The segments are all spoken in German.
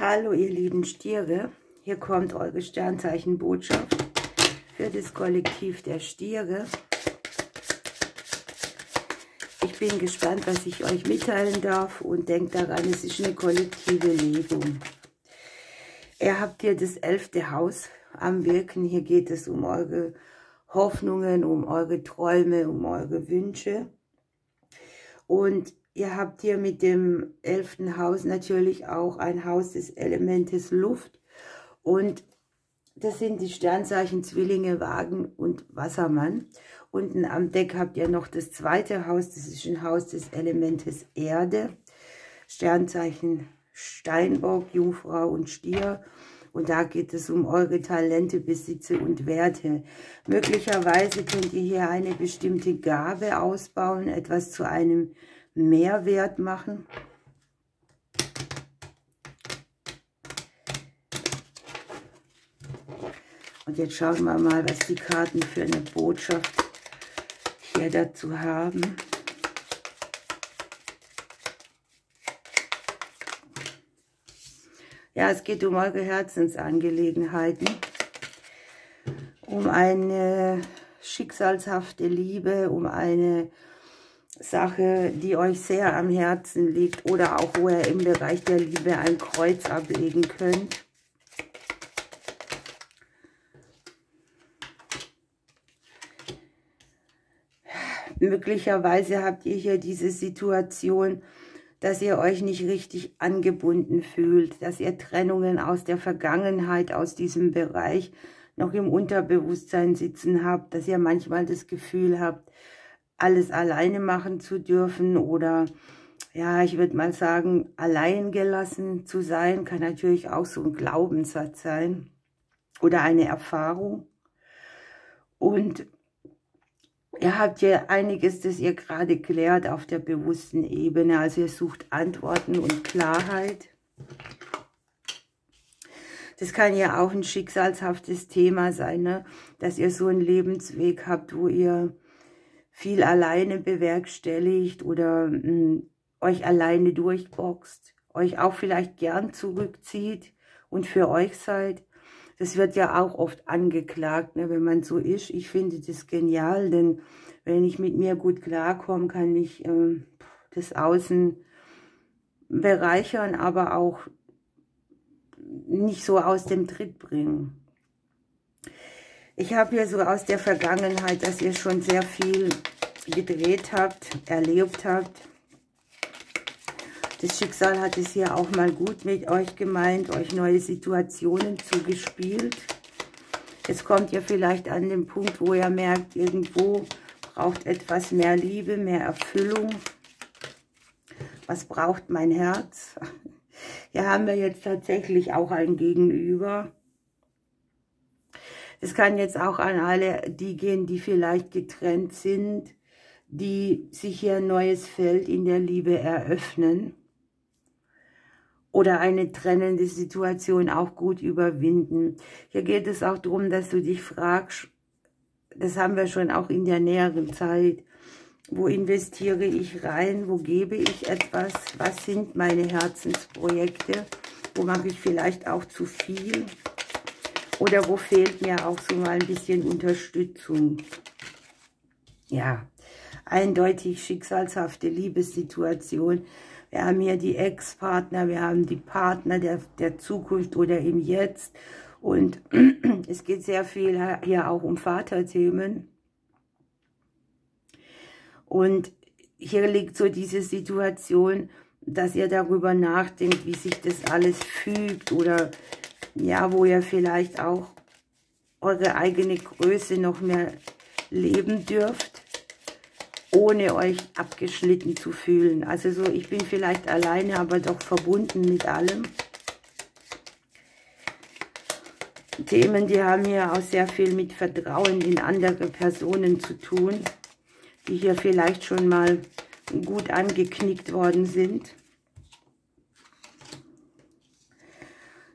Hallo ihr lieben Stiere, hier kommt eure Sternzeichenbotschaft für das Kollektiv der Stiere. Ich bin gespannt, was ich euch mitteilen darf und denkt daran, es ist eine kollektive Legung. Ihr habt hier das elfte Haus am Wirken. Hier geht es um eure Hoffnungen, um eure Träume, um eure Wünsche. Und Ihr habt hier mit dem elften Haus natürlich auch ein Haus des Elementes Luft. Und das sind die Sternzeichen Zwillinge, Wagen und Wassermann. Unten am Deck habt ihr noch das zweite Haus. Das ist ein Haus des Elementes Erde. Sternzeichen Steinbock, Jungfrau und Stier. Und da geht es um eure Talente, Besitze und Werte. Möglicherweise könnt ihr hier eine bestimmte Gabe ausbauen, etwas zu einem Mehrwert machen. Und jetzt schauen wir mal, was die Karten für eine Botschaft hier dazu haben. Ja, es geht um eure Herzensangelegenheiten, um eine schicksalshafte Liebe, um eine Sache, die euch sehr am Herzen liegt oder auch wo ihr im Bereich der Liebe ein Kreuz ablegen könnt. Möglicherweise habt ihr hier diese Situation, dass ihr euch nicht richtig angebunden fühlt, dass ihr Trennungen aus der Vergangenheit, aus diesem Bereich noch im Unterbewusstsein sitzen habt, dass ihr manchmal das Gefühl habt, alles alleine machen zu dürfen oder ja, ich würde mal sagen, allein gelassen zu sein, kann natürlich auch so ein Glaubenssatz sein oder eine Erfahrung. Und ihr habt ja einiges, das ihr gerade klärt auf der bewussten Ebene. Also ihr sucht Antworten und Klarheit. Das kann ja auch ein schicksalshaftes Thema sein, ne? dass ihr so einen Lebensweg habt, wo ihr viel alleine bewerkstelligt oder mh, hm, euch alleine durchboxt, euch auch vielleicht gern zurückzieht und für euch seid. Das wird ja auch oft angeklagt, ne, wenn man so ist. Ich finde das genial, denn wenn ich mit mir gut klarkomme, kann ich äh, das Außen bereichern, aber auch nicht so aus dem Tritt bringen. Ich habe hier so aus der Vergangenheit, dass ihr schon sehr viel gedreht habt, erlebt habt. Das Schicksal hat es hier auch mal gut mit euch gemeint, euch neue Situationen zugespielt. Jetzt kommt ihr vielleicht an den Punkt, wo ihr merkt, irgendwo braucht etwas mehr Liebe, mehr Erfüllung. Was braucht mein Herz? Hier haben wir jetzt tatsächlich auch ein Gegenüber. Es kann jetzt auch an alle die gehen, die vielleicht getrennt sind, die sich hier ein neues Feld in der Liebe eröffnen oder eine trennende Situation auch gut überwinden. Hier geht es auch darum, dass du dich fragst, das haben wir schon auch in der näheren Zeit, wo investiere ich rein, wo gebe ich etwas, was sind meine Herzensprojekte, wo mache ich vielleicht auch zu viel oder wo fehlt mir auch so mal ein bisschen Unterstützung. Ja, eindeutig schicksalshafte Liebessituation. Wir haben hier die Ex-Partner, wir haben die Partner der, der Zukunft oder im Jetzt. Und es geht sehr viel hier auch um Vaterthemen. Und hier liegt so diese Situation, dass ihr darüber nachdenkt, wie sich das alles fügt oder ja, wo ihr vielleicht auch eure eigene Größe noch mehr leben dürft, ohne euch abgeschnitten zu fühlen. Also so, ich bin vielleicht alleine, aber doch verbunden mit allem. Themen, die haben hier auch sehr viel mit Vertrauen in andere Personen zu tun, die hier vielleicht schon mal gut angeknickt worden sind.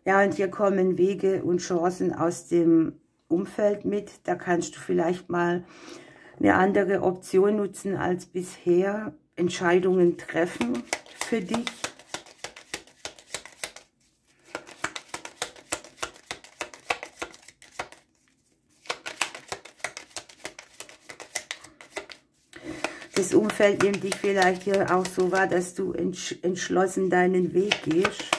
Ja, und hier kommen Wege und Chancen aus dem Umfeld mit. Da kannst du vielleicht mal eine andere Option nutzen als bisher. Entscheidungen treffen für dich. das Umfeld nimmt dich vielleicht hier auch so wahr, dass du entschlossen deinen Weg gehst.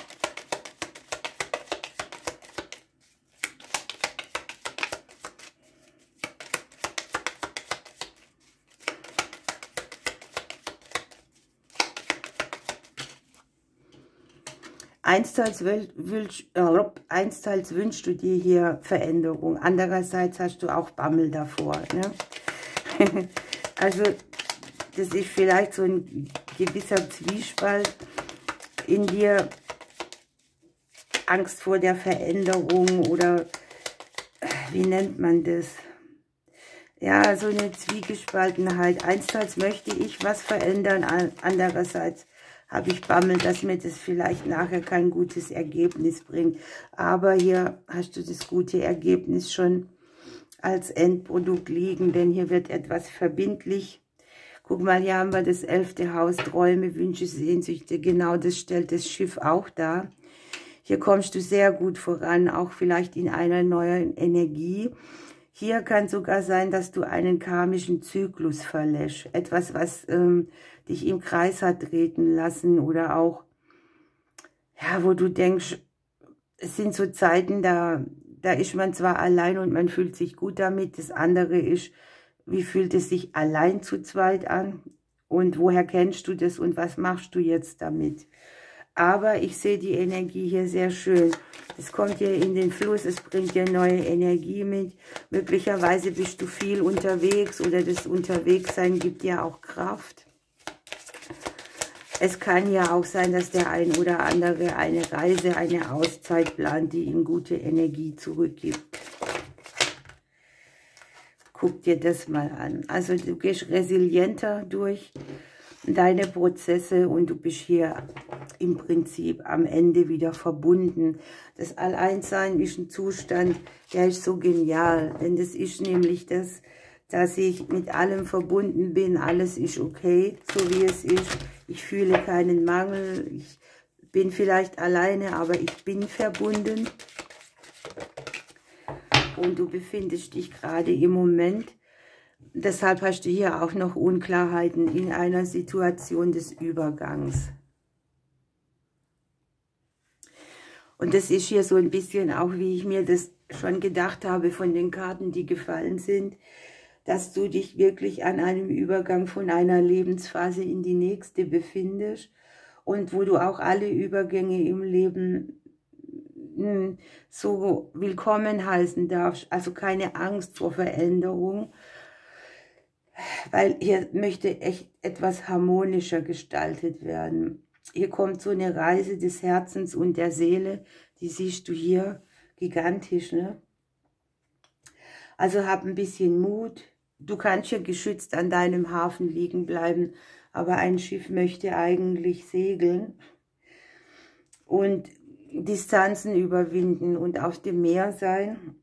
Einsteils, wünsch, äh, einsteils wünschst du dir hier Veränderung. Andererseits hast du auch Bammel davor. Ne? also das ist vielleicht so ein gewisser Zwiespalt in dir. Angst vor der Veränderung oder wie nennt man das? Ja, so eine Zwiegespaltenheit. Einsteils möchte ich was verändern, andererseits habe ich Bammel, dass mir das vielleicht nachher kein gutes Ergebnis bringt. Aber hier hast du das gute Ergebnis schon als Endprodukt liegen, denn hier wird etwas verbindlich. Guck mal, hier haben wir das elfte Haus, Träume, Wünsche, Sehnsüchte. Genau das stellt das Schiff auch dar. Hier kommst du sehr gut voran, auch vielleicht in einer neuen Energie. Hier kann sogar sein, dass du einen karmischen Zyklus verlässt. Etwas, was ähm, dich im Kreis hat treten lassen oder auch, ja, wo du denkst, es sind so Zeiten, da, da ist man zwar allein und man fühlt sich gut damit. Das andere ist, wie fühlt es sich allein zu zweit an? Und woher kennst du das und was machst du jetzt damit? Aber ich sehe die Energie hier sehr schön. Es kommt hier in den Fluss, es bringt dir neue Energie mit. Möglicherweise bist du viel unterwegs oder das Unterwegssein gibt dir auch Kraft. Es kann ja auch sein, dass der ein oder andere eine Reise, eine Auszeit plant, die ihm gute Energie zurückgibt. Guck dir das mal an. Also du gehst resilienter durch deine Prozesse und du bist hier im Prinzip am Ende wieder verbunden. Das Alleinsein ist ein Zustand, der ist so genial, denn das ist nämlich das, dass ich mit allem verbunden bin, alles ist okay, so wie es ist. Ich fühle keinen Mangel, ich bin vielleicht alleine, aber ich bin verbunden. Und du befindest dich gerade im Moment deshalb hast du hier auch noch Unklarheiten in einer Situation des Übergangs. Und das ist hier so ein bisschen auch, wie ich mir das schon gedacht habe von den Karten, die gefallen sind, dass du dich wirklich an einem Übergang von einer Lebensphase in die nächste befindest und wo du auch alle Übergänge im Leben hm, so willkommen heißen darfst. Also keine Angst vor Veränderung, weil hier möchte echt etwas harmonischer gestaltet werden. Hier kommt so eine Reise des Herzens und der Seele, die siehst du hier, gigantisch, ne? Also hab ein bisschen Mut. Du kannst hier geschützt an deinem Hafen liegen bleiben, aber ein Schiff möchte eigentlich segeln und Distanzen überwinden und auf dem Meer sein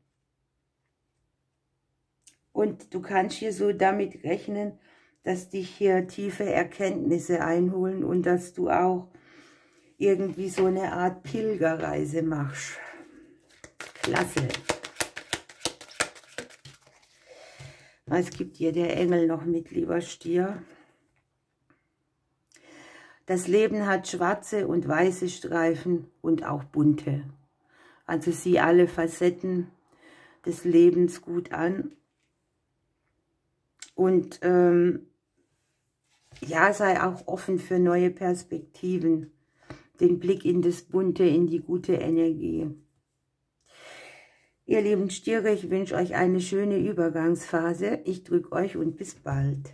und du kannst hier so damit rechnen, dass dich hier tiefe Erkenntnisse einholen und dass du auch irgendwie so eine Art Pilgerreise machst. Klasse. Was gibt dir der Engel noch mit, lieber Stier? Das Leben hat schwarze und weiße Streifen und auch bunte. Also sieh alle Facetten des Lebens gut an und ähm, ja, sei auch offen für neue Perspektiven. Den Blick in das Bunte, in die gute Energie. Ihr lieben Stiere, ich wünsche euch eine schöne Übergangsphase. Ich drücke euch und bis bald.